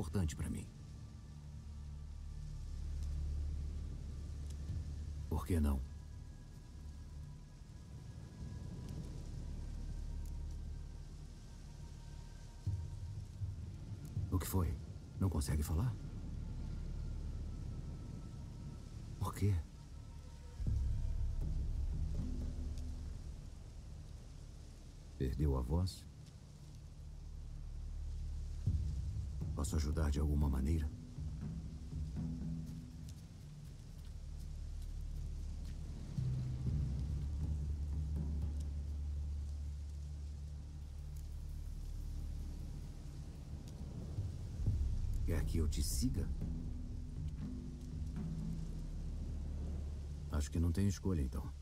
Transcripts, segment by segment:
importante para mim. Por que não? O que foi? Não consegue falar? Por quê? Perdeu a voz? Posso ajudar de alguma maneira? Quer que eu te siga? Acho que não tem escolha, então.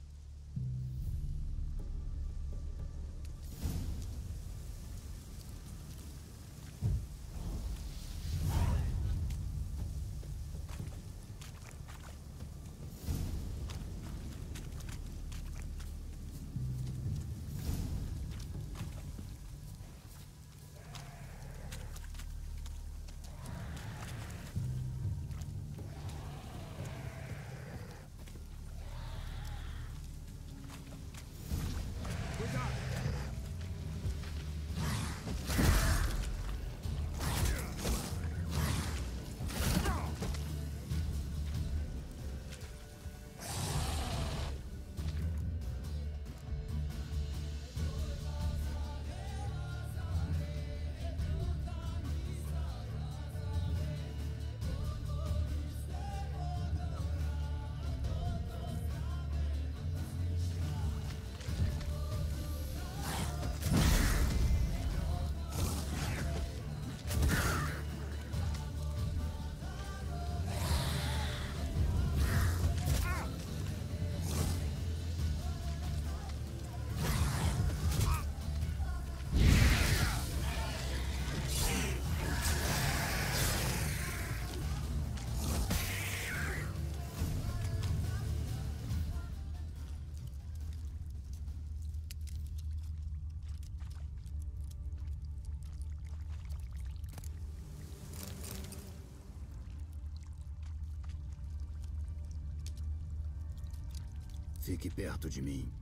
Fique perto de mim.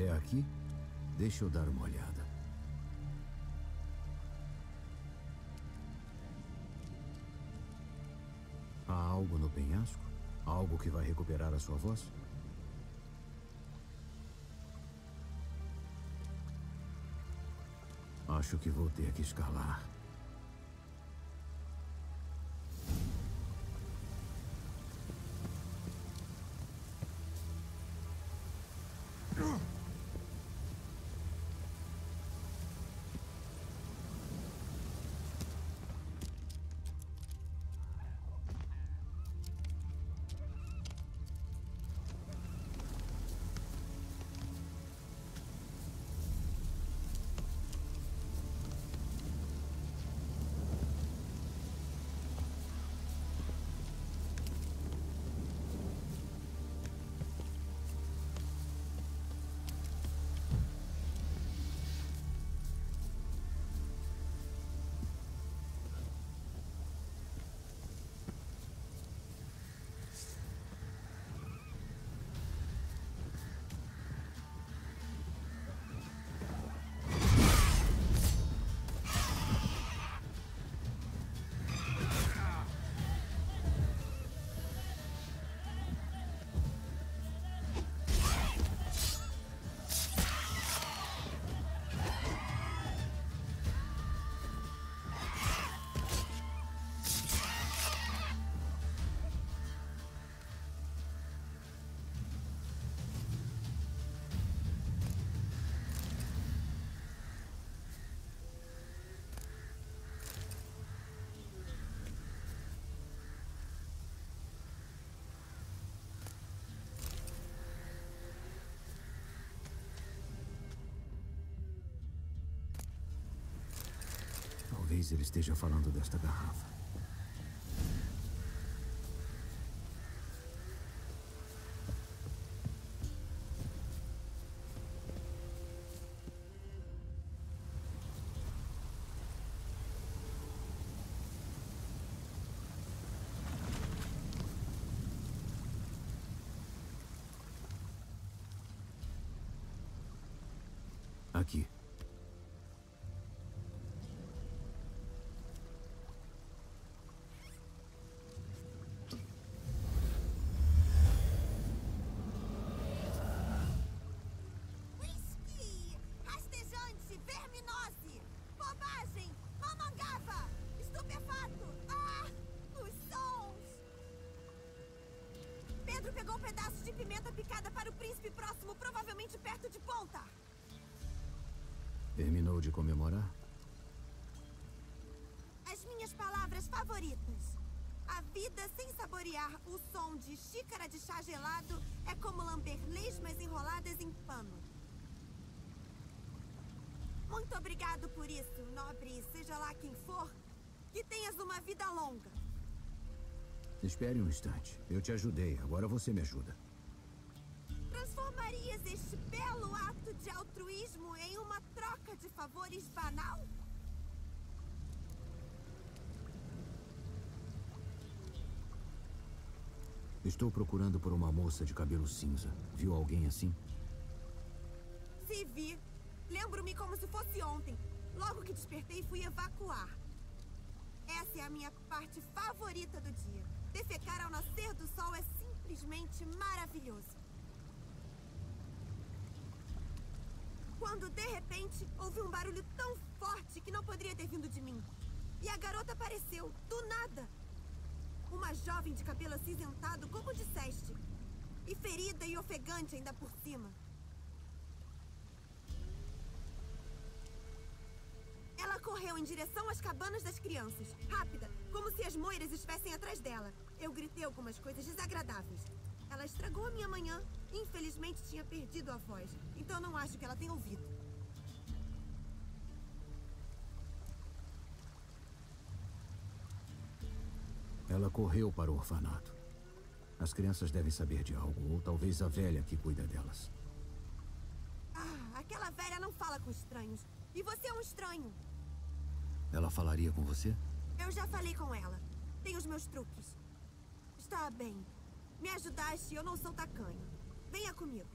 É aqui? Deixa eu dar uma olhada. Há algo no penhasco? Algo que vai recuperar a sua voz? Acho que vou ter que escalar. Talvez ele esteja falando desta garrafa. Aqui. Perto de ponta. Terminou de comemorar? As minhas palavras favoritas. A vida sem saborear o som de xícara de chá gelado é como lamber lesmas enroladas em pano. Muito obrigado por isso, nobre, seja lá quem for. Que tenhas uma vida longa. Espere um instante. Eu te ajudei, agora você me ajuda. Belo ato de altruísmo em uma troca de favores banal? Estou procurando por uma moça de cabelo cinza. Viu alguém assim? Se vi, lembro-me como se fosse ontem. Logo que despertei, fui evacuar. Essa é a minha parte favorita do dia. Defecar ao nascer do sol é simplesmente maravilhoso. Quando, de repente, houve um barulho tão forte que não poderia ter vindo de mim. E a garota apareceu, do nada. Uma jovem de cabelo acinzentado, como disseste. E ferida e ofegante ainda por cima. Ela correu em direção às cabanas das crianças, rápida, como se as moiras estivessem atrás dela. Eu gritei algumas coisas desagradáveis. Ela estragou a minha manhã. Infelizmente tinha perdido a voz, então não acho que ela tenha ouvido. Ela correu para o orfanato. As crianças devem saber de algo, ou talvez a velha que cuida delas. Ah, aquela velha não fala com estranhos. E você é um estranho. Ela falaria com você? Eu já falei com ela. Tem os meus truques. Está bem. Me ajudaste eu não sou tacanho. Venha comigo.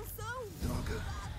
will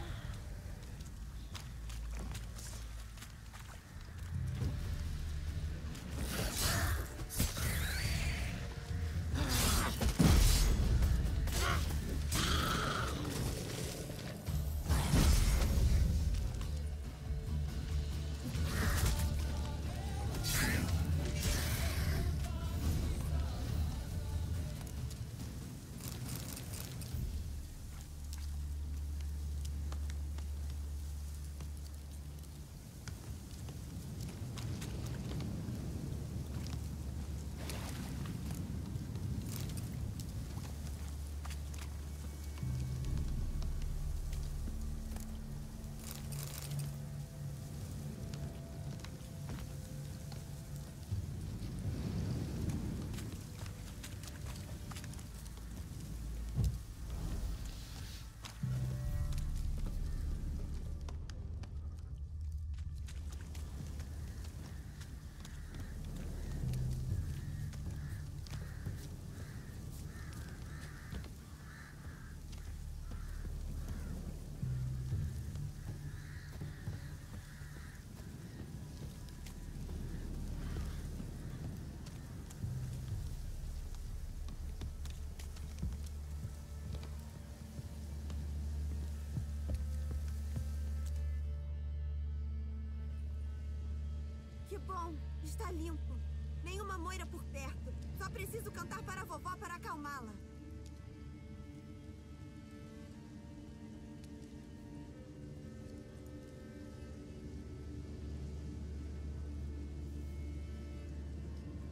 Droga! bom, está limpo. Nenhuma moira por perto. Só preciso cantar para a vovó para acalmá-la.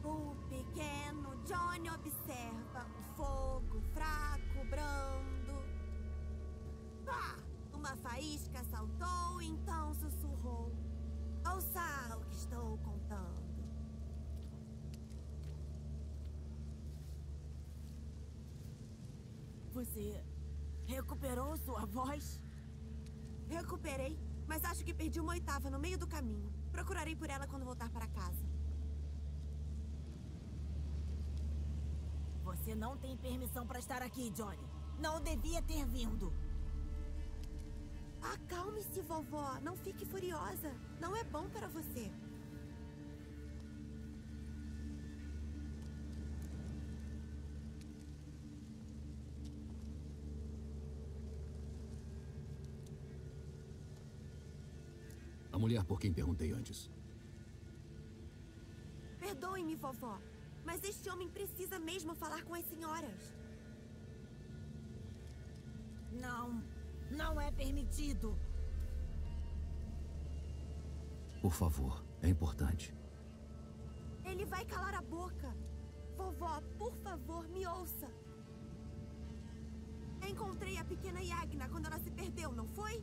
O pequeno Johnny observa o fogo fraco, brando. Pá! Uma faísca saltou, então sussurrou. Ouça o que estou contando. Você recuperou sua voz? Recuperei, mas acho que perdi uma oitava no meio do caminho. Procurarei por ela quando voltar para casa. Você não tem permissão para estar aqui, Johnny. Não devia ter vindo. Acalme-se, vovó. Não fique furiosa. Não é bom para você. Mulher por quem perguntei antes. Perdoe-me, vovó. Mas este homem precisa mesmo falar com as senhoras. Não, não é permitido. Por favor, é importante. Ele vai calar a boca. Vovó, por favor, me ouça. Encontrei a pequena Yagna quando ela se perdeu, não foi?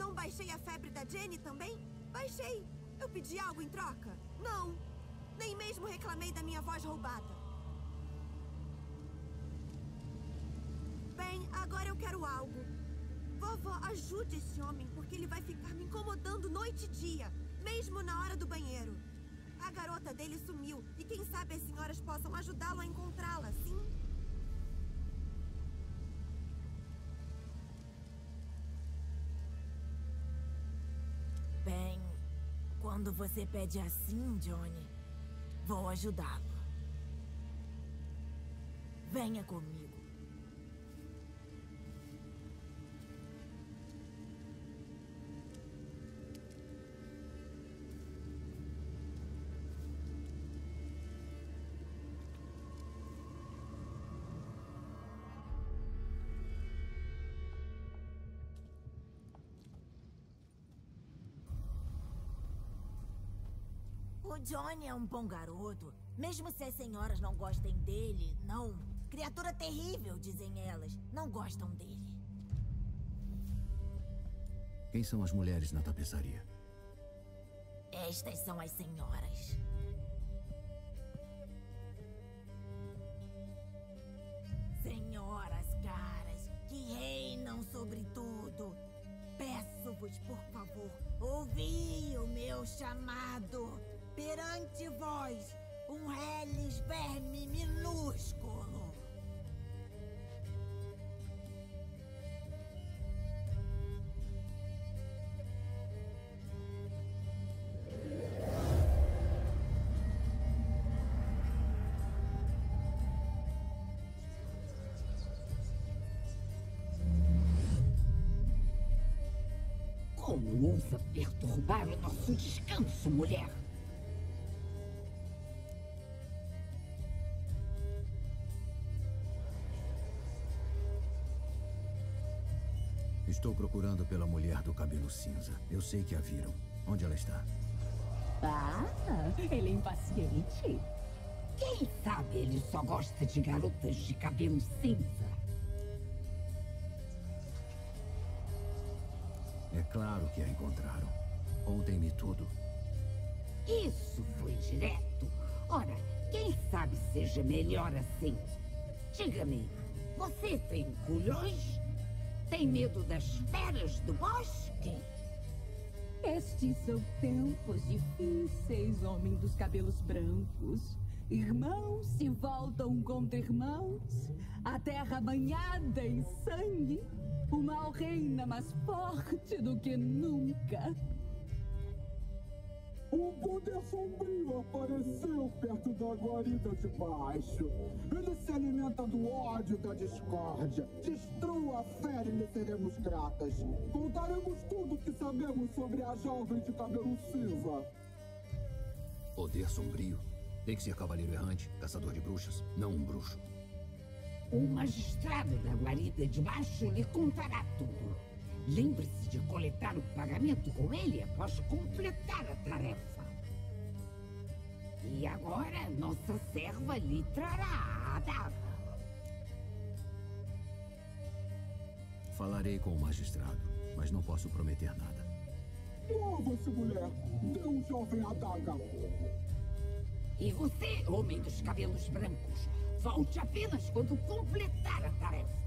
Não baixei a febre da Jenny também? Baixei. Eu pedi algo em troca? Não. Nem mesmo reclamei da minha voz roubada. Bem, agora eu quero algo. Vovó, ajude esse homem, porque ele vai ficar me incomodando noite e dia, mesmo na hora do banheiro. A garota dele sumiu, e quem sabe as senhoras possam ajudá-lo a encontrá-la, sim? Quando você pede assim, Johnny, vou ajudá-lo. Venha comigo. O Johnny é um bom garoto. Mesmo se as senhoras não gostem dele, não. Criatura terrível, dizem elas. Não gostam dele. Quem são as mulheres na tapeçaria? Estas são as senhoras. Senhoras caras, que reinam sobre tudo. Peço-vos, por favor, ouvi o meu chamado. Perante vós, um reles verme minúsculo. Como ousa perturbar o nosso descanso, mulher? Estou procurando pela mulher do cabelo cinza. Eu sei que a viram. Onde ela está? Ah, ele é impaciente. Quem sabe ele só gosta de garotas de cabelo cinza? É claro que a encontraram. Contem-me tudo. Isso foi direto. Ora, quem sabe seja melhor assim? Diga-me, você tem culhões? Tem medo das feras do bosque? Estes são tempos difíceis, homem dos cabelos brancos. Irmãos se voltam contra irmãos, a terra banhada em sangue. O mal reina mais forte do que nunca. Um poder sombrio apareceu perto da guarida de baixo. Ele se alimenta do ódio da discórdia. Destrua a fé e lhe seremos gratas. Contaremos tudo o que sabemos sobre a jovem de cabelo cinza. Poder sombrio? Tem que ser cavaleiro errante, caçador de bruxas, não um bruxo. O magistrado da guarida de baixo lhe contará tudo. Lembre-se de coletar o pagamento com ele após completar a tarefa. E agora nossa serva lhe trará a daga. Falarei com o magistrado, mas não posso prometer nada. Mova-se, mulher! Dê um jovem a daga! E você, homem dos cabelos brancos, volte apenas quando completar a tarefa.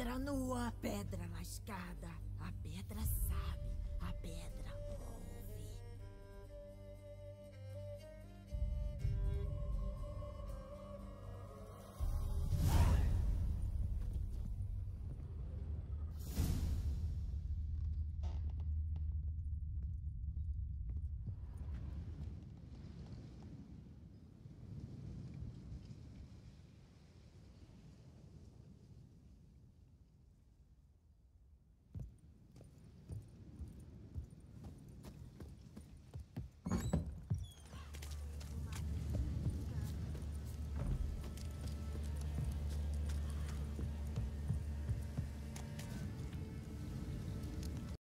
Pedra nua, pedra lascada. A pedra sabe, a pedra